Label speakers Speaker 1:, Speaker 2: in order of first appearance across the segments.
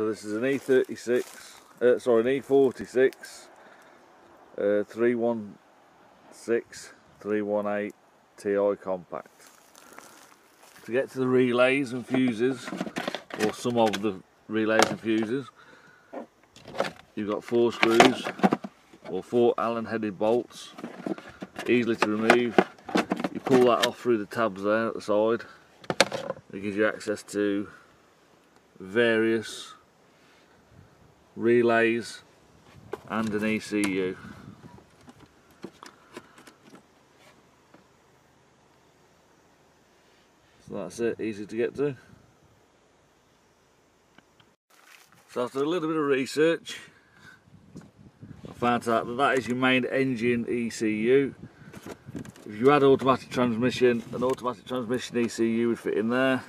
Speaker 1: So this is an E36, uh, sorry, an E46, uh, 316, 318 Ti compact. To get to the relays and fuses, or some of the relays and fuses, you've got four screws, or four Allen headed bolts, easily to remove. You pull that off through the tabs there at the side. It gives you access to various relays and an ECU. So that's it, easy to get to. So after a little bit of research, I found out that that is your main engine ECU. If you had automatic transmission, an automatic transmission ECU would fit in there.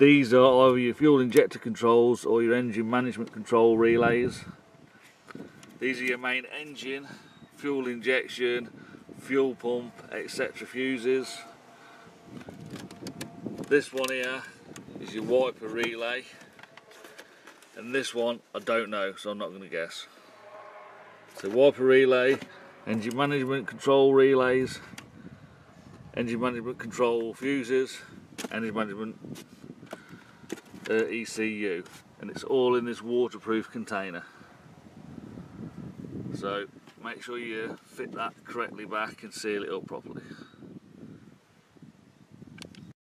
Speaker 1: These are either your fuel injector controls or your engine management control relays. These are your main engine, fuel injection, fuel pump, etc. fuses. This one here is your wiper relay. And this one, I don't know, so I'm not going to guess. So wiper relay, engine management control relays, engine management control fuses, engine management uh, ECU and it's all in this waterproof container. So make sure you fit that correctly back and seal it up properly